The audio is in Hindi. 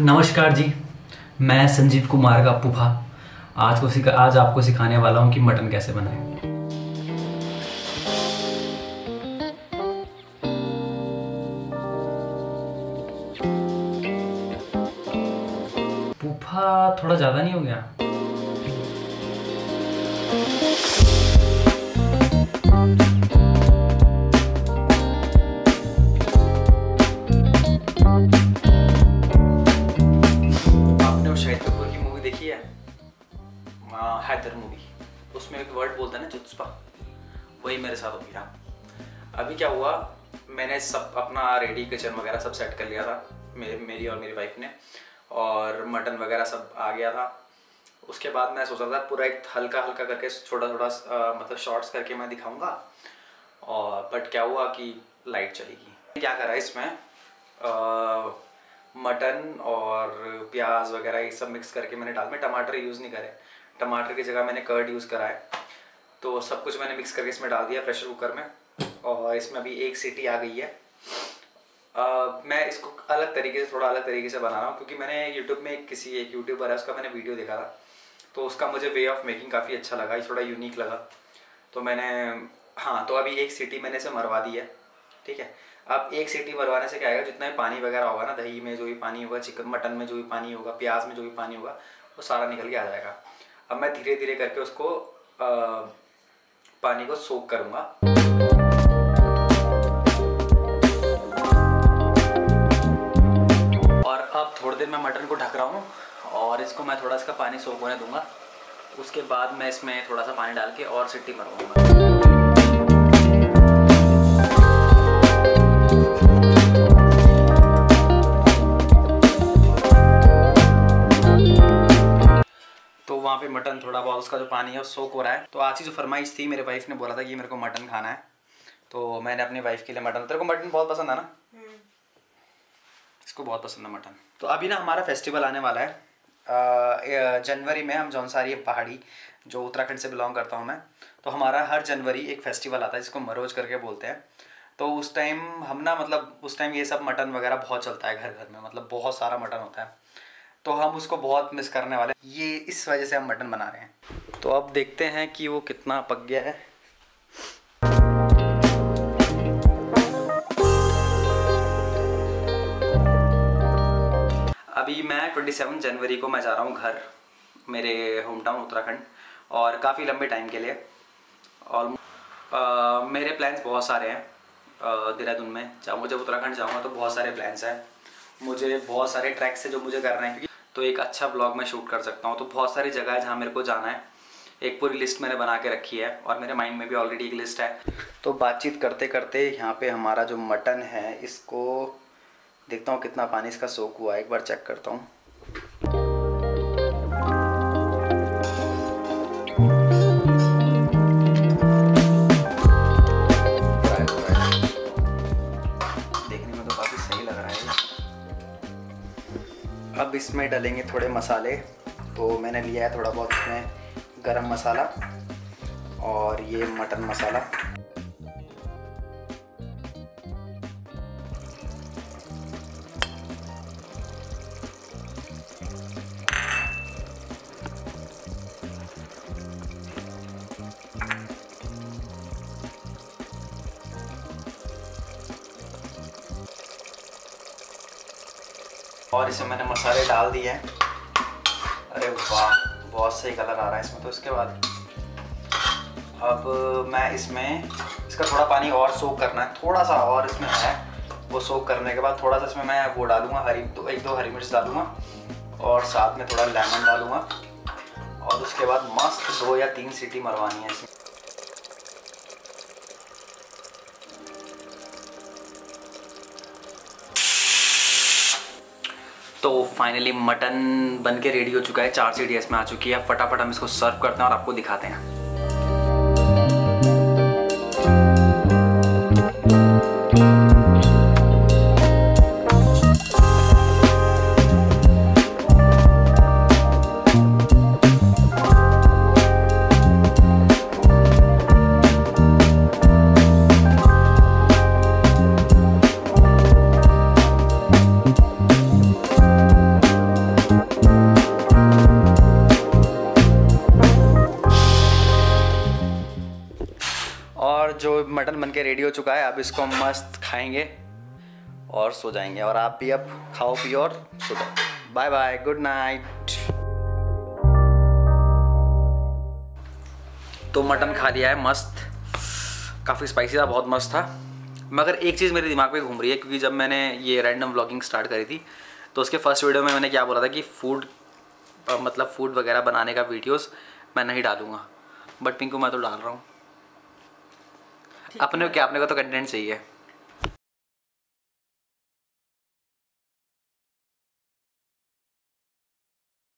नमस्कार जी। मैं संजीव कुमार का पुफा आज को सिखा आज आपको सिखाने वाला हूँ कि मटन कैसे बनाएँ। पुफा थोड़ा ज़्यादा नहीं हो गया? आ, मूवी उसमें एक वर्ड बोलता है ना जुत्सपा वही मेरे साथ हो गया अभी क्या हुआ मैंने सब अपना रेडी किचन वगैरह सब सेट कर लिया था मेरे मेरी और मेरी वाइफ ने। और मटन वगैरह सब आ गया था। उसके बाद मैं सोच था पूरा एक हल्का हल्का करके छोटा छोटा मतलब शॉर्ट्स करके मैं दिखाऊँगा। और बट क्या हुआ कि लाइट चली गई। क्या करा इसमें? मटन और प्याज वगैरह ये सब मिक्स करके मैंने डाल मैं टमाटर यूज़ नहीं करे। टमाटर की जगह मैंने कर्ड यूज़ करा है। तो सब कुछ मैंने मिक्स करके इसमें डाल दिया प्रेशर कुकर में और इसमें अभी एक सीटी आ गई है। uh, मैं इसको अलग तरीके से थोड़ा अलग तरीके से बना रहा हूँ क्योंकि मैंने यूट्यूब में एक किसी एक यूट्यूबर है उसका मैंने वीडियो देखा था। तो उसका मुझे वे ऑफ़ मेकिंग काफ़ी अच्छा लगा ये थोड़ा यूनिक लगा। तो मैंने हाँ तो अभी एक सीटी मैंने इसे मरवा दी है ठीक है। अब एक सीटी मरवाने से क्या आएगा जितना भी पानी वगैरह होगा ना दही में जो भी पानी होगा चिकन मटन में जो भी पानी होगा प्याज में जो भी पानी होगा वो सारा निकल के आ जाएगा। अब मैं धीरे धीरे करके उसको आ, पानी को सोख करूँगा। और अब थोड़ी देर मैं मटन को ढक रहा हूँ और इसको मैं थोड़ा इसका पानी सोख होने दूँगा। उसके बाद मैं इसमें थोड़ा सा पानी डाल के और सीटी मरवाऊँगा मटन थोड़ा बहुत उसका जो पानी है वो सोख हो रहा है। तो आज ही जो फरमाइश थी मेरे वाइफ ने बोला था कि मेरे को मटन खाना है। तो मैंने अपनी वाइफ के लिए मटन तेरे को मटन बहुत पसंद है ना? इसको बहुत पसंद है मटन। तो अभी ना हमारा फेस्टिवल आने वाला है। जनवरी में हम जौनसारी पहाड़ी जो उत्तराखंड से बिलोंग करता हूँ मैं। तो हमारा हर जनवरी एक फेस्टिवल आता है जिसको मरोज करके बोलते हैं। तो उस टाइम हम ना मतलब उस टाइम ये सब मटन वगैरह बहुत चलता है घर घर में। मतलब बहुत सारा मटन होता है। तो हम उसको बहुत मिस करने वाले हैं। ये इस वजह से हम मटन बना रहे हैं। तो अब देखते हैं कि वो कितना पक गया है। अभी मैं 27 जनवरी को मैं जा रहा हूँ घर मेरे होम टाउन उत्तराखंड और काफ़ी लंबे टाइम के लिए। और अ, मेरे प्लान्स बहुत सारे हैं। देहरादून में जब उत्तराखंड जाऊँगा तो बहुत सारे प्लान्स हैं। मुझे बहुत सारे ट्रैक्स है जो मुझे करना है। क्योंकि तो एक अच्छा ब्लॉग मैं शूट कर सकता हूँ। तो बहुत सारी जगह है जहाँ मेरे को जाना है। एक पूरी लिस्ट मैंने बना के रखी है और मेरे माइंड में भी ऑलरेडी एक लिस्ट है। तो बातचीत करते करते यहाँ पे हमारा जो मटन है, इसको देखता हूँ कितना पानी इसका सोख हुआ है। एक बार चेक करता हूँ। अब इसमें डलेंगे थोड़े मसाले। तो मैंने लिया है थोड़ा बहुत इसमें गरम मसाला और ये मटन मसाला। और इसमें मैंने मसाले डाल दिए हैं। अरे वाह, बहुत सही कलर आ रहा है इसमें तो इसके बाद। अब मैं इसमें, इसका थोड़ा पानी और सोक करना है, थोड़ा सा और इसमें है, वो सोक करने के बाद थोड़ा सा इसमें मैं वो डालूँगा, हरी, दो, एक दो हरी मिर्च डालूँगा और साथ में थोड़ा लेमन डालूँगा। और उसके बाद मस्त दो या तीन सीटी मरवानी है इसमें। तो फाइनली मटन बन के रेडी हो चुका है, चार सीटी इसमें आ चुकी है। फटाफट हम इसको सर्व करते हैं और आपको दिखाते हैं। मटन बन के रेडी हो चुका है, अब इसको हम मस्त खाएँगे और सो जाएँगे। और आप भी अब खाओ, पियो और सो जाओ। बाय बाय गुड नाइट तो मटन खा लिया है, मस्त। काफ़ी स्पाइसी था, बहुत मस्त था। मगर एक चीज़ मेरे दिमाग में घूम रही है, क्योंकि जब मैंने ये रैंडम व्लॉगिंग स्टार्ट करी थी तो उसके फ़र्स्ट वीडियो में मैंने क्या बोला था कि फ़ूड मतलब फ़ूड वगैरह बनाने का वीडियोस मैं नहीं डालूँगा। बट पिंकू मैं तो डाल रहा हूँ। अपने क्या अपने को तो कंटेंट चाहिए।